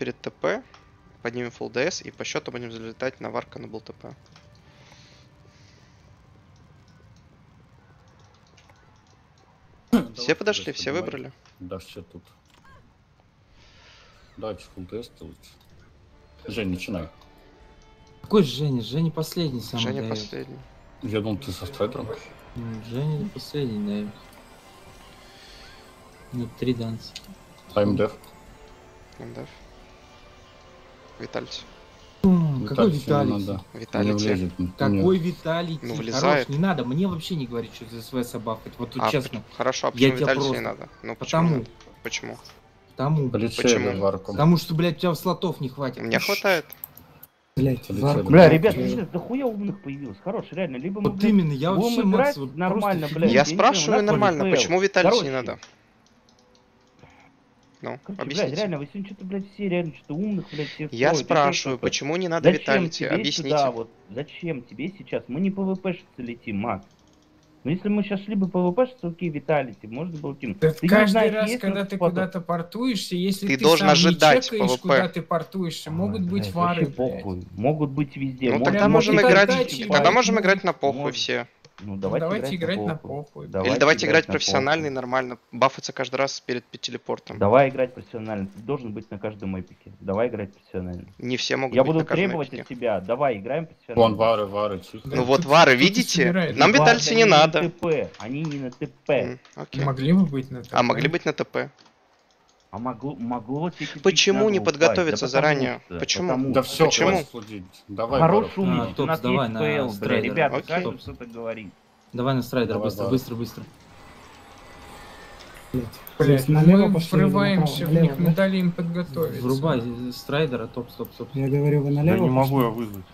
перед ТП, поднимем full DS и по счету будем залетать на варка на был ТП. Все подошли, все выбрали. Да, все тут. Давайте full тест лучше. Жень, начинай. Какой Женя? Женя последний самый Женя дает. последний. Я думал, ты со страйдером. Женя последний дает. Ну, три данца. Таймдев. МДФ. Витальти. М, Какой Виталий, не Виталий? влезет. Какой Виталий? Ну, Хорош, влезает. не надо, мне вообще не говорить, что за СВС бафать. Вот тут А, честно. Хорошо, а Я почему тебя Витальти не просто- надо? Ну почему? Потому. надо? Почему? Потому. Почему? варком. Потому что, блядь, у тебя слотов не хватит. Мне хватает. Блять. Бля, ребят, да. пиздец, дохуя умных появилось. Хорош, реально. Либо мы, Вот блядь, именно, я будем вообще играть Макс, вот нормально, просто блядь. Я знаю, спрашиваю нормально, почему PL. Витальти не надо? Ну, Короче, блядь, объясните. реально, вы сегодня что-то, блядь, все реально что-то умных, блядь, все Я строите. спрашиваю, Что это? почему не надо тебе Объясните. сюда вот? Зачем тебе сейчас? Мы не ПВПшиться летим, Макс. Ну если мы сейчас шли бы ПВПшиться, окей, Виталити, можно было кинуть. Да Ты каждый знаешь, раз, когда ты куда-то портуешься, если Ты ты, должен сам ожидать не чекаешь, куда ты портуешься, могут Ой, быть блядь, вары, блядь. похуй. Могут быть везде. Ну могут тогда можем играть, тогда можем играть на похуй Может. все. Ну Ну, давайте, давайте играть на похуй. похуй. Или давайте играть на профессионально и нормально. Бафаться каждый раз перед телепортом. Давай играть профессионально. Ты должен быть на каждом эпике. Давай играть профессионально. Не все могут Я быть буду на требовать эпике. от тебя. Давай играем профессионально. Вон вары, вары, тихо. Ну Да вот вары, видите? Нам Витальти не надо. На ТП. Они не на ТП. М, Окей. Могли бы быть на А могли быть на ТП. А могло, могло тебе Почему не подготовиться? Да заранее? что- Почему? потому Да что- все, Почему? Давай, Хорош умничать, А, у Топс, нас давай есть на ПЛ, бля, страйдера. ребята, Окей. хватит что-то говорить. Давай на страйдер, Давай, быстро, давай. быстро, быстро. Блять. Блядь, налево мы пошли врываемся в них, мы да? дали им подготовиться. Врубай страйдера, топ, стоп, стоп. Я говорю, вы налево Я не могу я вызвать.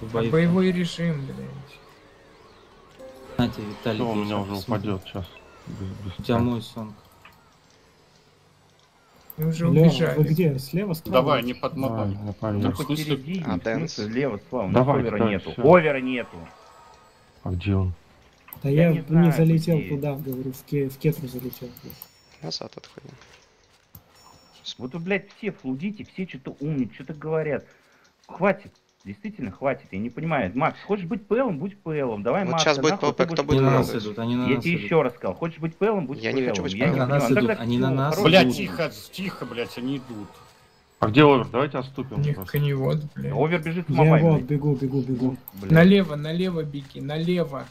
А Боевой. режим, блядь. Знаете, Виталий. Все, у меня уже упадет сейчас. У тебя мой сон. Мы уже Лева, убежали. вы где? Слева, справа? Давай, не под Да, мобами. я Ну понял. в смысле? посередине, А, в смысле, Дэнс? лево, Слава, у нас Давай, овера нету. всё. Овера нету. А где он? Да Я я, не не, знаю, залетел где. туда, говорю, в, ке- в кетру залетел. Назад отходим. Вот вы, блядь, все флудите, все что-то умнят, что-то говорят. Хватит. Действительно, хватит. Я не понимаю. Макс, хочешь быть ПЛом, будь ПЛом. Давай, Вот Макс, сейчас будет нахуй ПВП, кто будет Они на ПЛом. нас идут, они на Я нас тебе идут. еще раз сказал, хочешь быть ПЛом, будь Я не хочу ПЛом. быть Я ПЛом. не На нас идут, Тогда они на нас идут. тихо, тихо, блять, они идут. А где овер? Давайте отступим. Просто. коневод, блядь. Овер бежит с Я мобами. вот бегу, бегу, бегу. Блядь. Налево, налево беги, налево.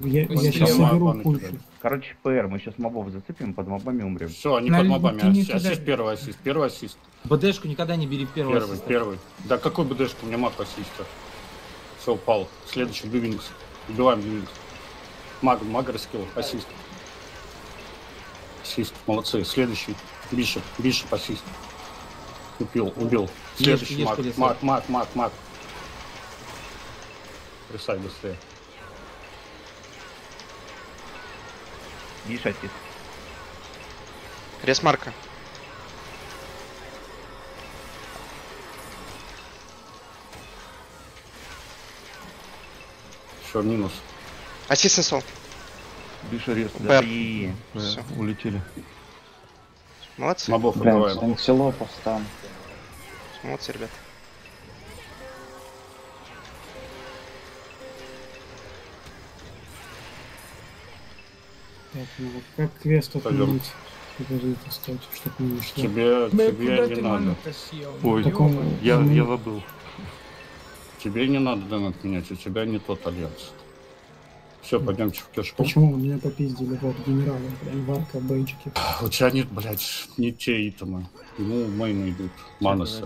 Я, сейчас соберу кидали. Короче, ПР, мы сейчас мобов зацепим, под мобами умрем. Все, они под мобами. ты Ассист, первый ассист, первый ассист. БДшку никогда не бери в первый Первый, ассист. первый. Да какой БДшка, у меня маг ассиста. Все, упал. Следующий Бивингс. Убиваем Бивингс. Маг, маг раскил, ассист. Ассист, молодцы. Следующий. Бишоп, Бишоп, ассист. Убил, убил. Следующий маг, маг, маг, маг, маг. Присай быстрее. Видишь, ассист. Ресмарка. Еще минус. Ассист СО. Биша рез. Пэр. И... Да, Всё. Улетели. Молодцы. Мобов Блин, убиваем. антилопов там. Молодцы, ребят. Вот как квест отменить? Не ушло. Тебе, тебе не ты надо. Ой, Ёбаный. Я, я забыл. Тебе не надо донат менять, у тебя не тот альянс. Все, пойдемте в кишку. Почему меня попиздили? Вот генералы, блин, варка, бейджики. У тебя нет, блядь, не те итемы. Ему мейны идут. Маносы.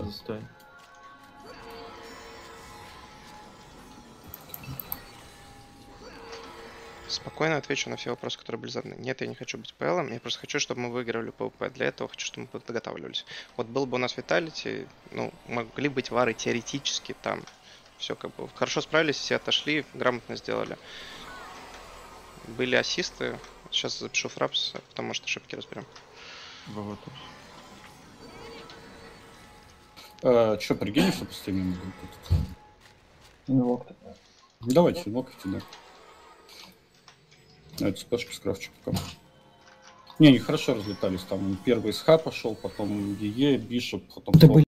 Спокойно отвечу на все вопросы, которые были заданы. Нет, я не хочу быть ПЛом, я просто хочу, чтобы мы выиграли ПВП. Для этого хочу, чтобы мы подготавливались. Вот был бы у нас Vitality, ну, могли быть вары теоретически там. Все как бы хорошо справились, все отошли, грамотно сделали. Были ассисты. Сейчас запишу Fraps, потом, может, ошибки разберем. Вот. А, что, прикинешься по стримам? Инвок. Давайте, мокайте, да. Давайте спешки скрафчу пока. Не, они хорошо разлетались. Там первый СХ пошел, потом ЕЕ, Бишоп, потом Это были